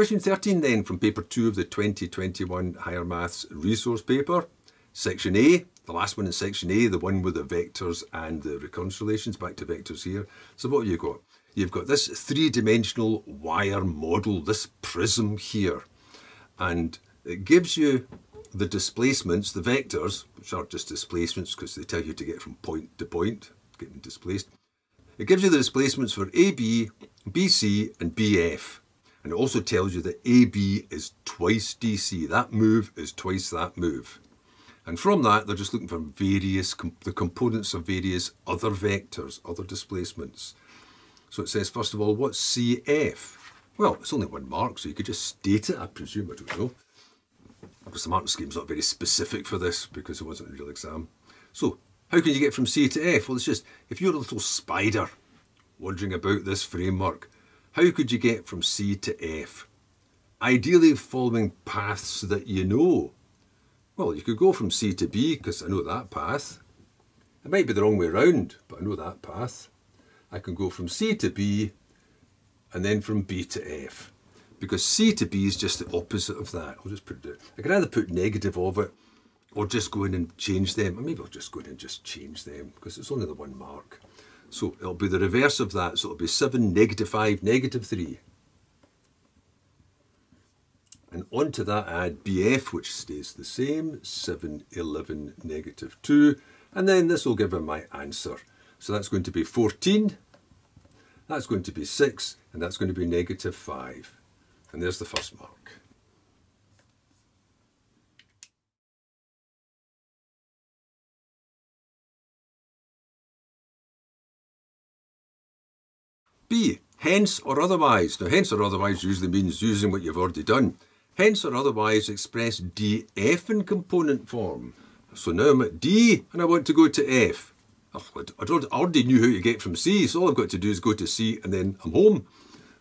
Question 13 then from paper 2 of the 2021 Higher Maths resource paper. Section A, the last one in section A, the one with the vectors and the recurrence relations, back to vectors here. So what have you got? You've got this three-dimensional wire model, this prism here. And it gives you the displacements, the vectors, which are just displacements because they tell you to get from point to point, getting displaced. It gives you the displacements for AB, BC and BF. And it also tells you that AB is twice DC. That move is twice that move. And from that, they're just looking for various, the components of various other vectors, other displacements. So it says, first of all, what's CF? Well, it's only one mark, so you could just state it, I presume, I don't know. Because the marking scheme's not very specific for this, because it wasn't a real exam. So, how can you get from C to F? Well, it's just, if you're a little spider wondering about this framework, how could you get from C to F? Ideally following paths that you know. Well, you could go from C to B, because I know that path. It might be the wrong way around, but I know that path. I can go from C to B, and then from B to F. Because C to B is just the opposite of that. I'll just put it, I can either put negative of it, or just go in and change them. Or maybe I'll just go in and just change them, because it's only the one mark. So it'll be the reverse of that. So it'll be 7, negative 5, negative 3. And onto that add BF, which stays the same, 7, 11, negative 2. And then this will give me my answer. So that's going to be 14, that's going to be 6, and that's going to be negative 5. And there's the first mark. B. Hence or otherwise. Now, hence or otherwise usually means using what you've already done. Hence or otherwise express df in component form. So now I'm at D and I want to go to F. I already knew how to get from C, so all I've got to do is go to C and then I'm home.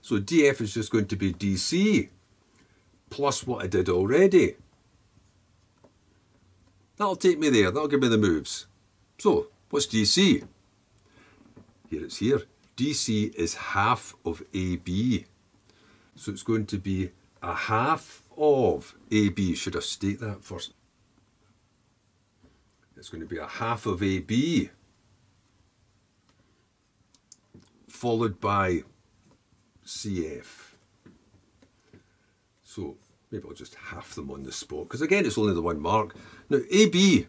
So df is just going to be dc plus what I did already. That'll take me there, that'll give me the moves. So, what's dc? Here it's here. DC is half of AB. So it's going to be a half of AB. Should I state that first? It's going to be a half of AB followed by CF. So maybe I'll just half them on the spot because again it's only the one mark. Now AB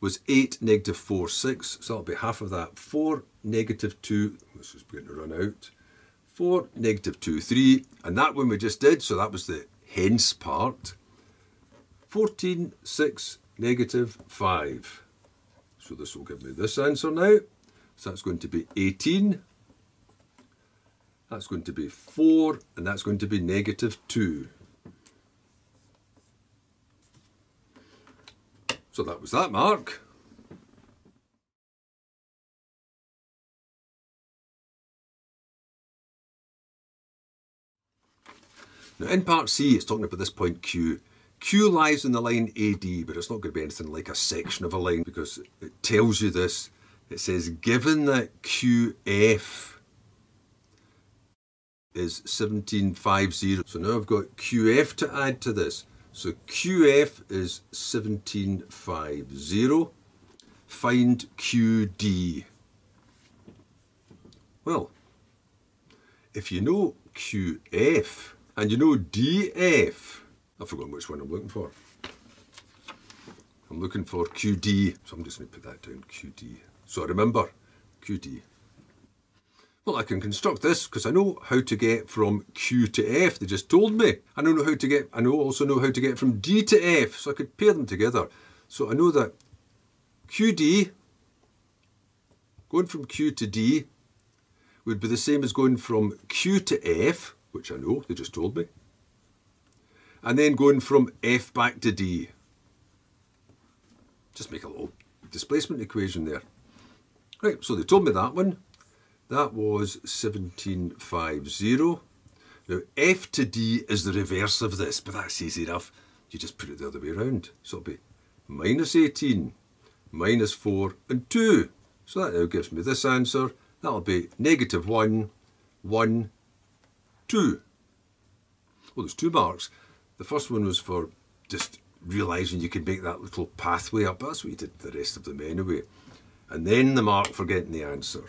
was 8, negative 4, 6. So that'll be half of that. 4, negative 2, this is going to run out. 4, negative 2, 3. And that one we just did, so that was the hence part. 14, 6, negative 5. So this will give me this answer now. So that's going to be 18. That's going to be 4, and that's going to be negative 2. So that was that mark. Now in part C it's talking about this point Q. Q lies in the line AD but it's not going to be anything like a section of a line because it tells you this. It says given that QF is 1750 so now I've got QF to add to this. So QF is 1750. Find QD. Well, if you know QF and you know DF, I've forgotten which one I'm looking for. I'm looking for QD, so I'm just going to put that down, QD. So I remember QD. Well, I can construct this because I know how to get from Q to F. They just told me. I know how to get. I know also know how to get from D to F, so I could pair them together. So I know that QD, going from Q to D, would be the same as going from Q to F, which I know, they just told me, and then going from F back to D. Just make a little displacement equation there. Right, so they told me that one. That was 1750. Now F to D is the reverse of this, but that's easy enough. You just put it the other way around. So it'll be minus 18, minus 4 and 2. So that now gives me this answer. That'll be negative 1, 1, 2. Well, there's two marks. The first one was for just realising you could make that little pathway up. That's what you did the rest of them anyway. And then the mark for getting the answer.